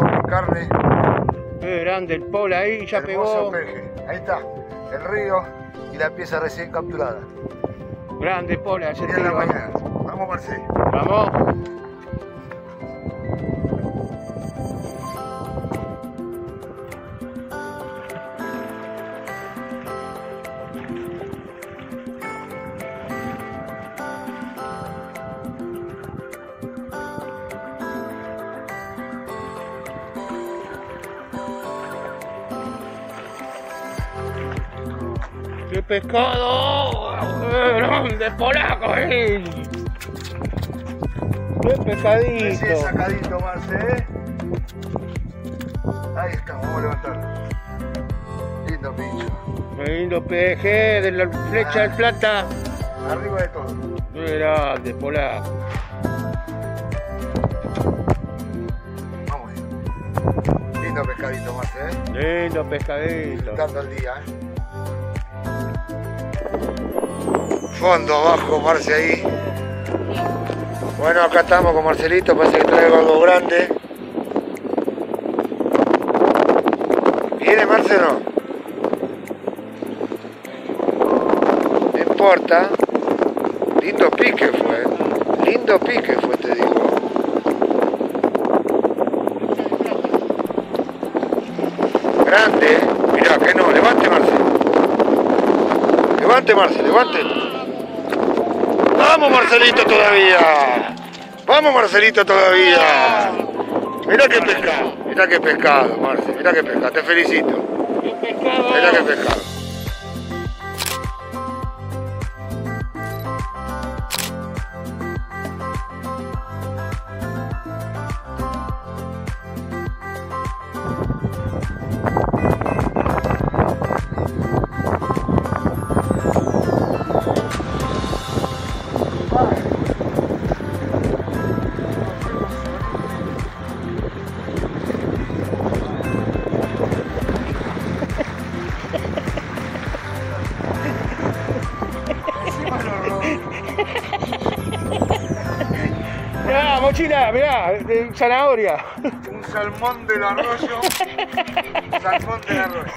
carne. Qué grande el pola ahí, ya Hermoso pegó. peje. Ahí está, el río y la pieza recién capturada. Grande pola ese 10 de la tiro. mañana. Vamos, Marcelo. Vamos. ¡Qué pescado! ¡Qué grande polaco! eh! ¡Qué pescadito! Recién sacadito, Marce, ¿eh? Ahí estamos, vamos a levantarlo. Lindo pincho. Lindo PG de la flecha de plata. Arriba de todo. ¡Qué grande polaco! Vamos. Lindo pescadito, Marce, ¿eh? Lindo pescadito. Disfrutando el día, ¿eh? Fondo abajo, Marce ahí. Bueno, acá estamos con Marcelito, parece que traigo algo grande. ¿Viene Marce no? No importa. Lindo pique fue. Lindo pique fue, te digo. Grande, ¿eh? Mirá, que no, levante Marce. Levante Marce, levante. Vamos Marcelito todavía. Vamos Marcelito todavía. Mira qué pescado, mira qué pescado, Marce, mira qué pescado, te felicito. Mira qué pescado. mochila, mirá, de zanahoria. Un salmón del arroyo. salmón del arroyo.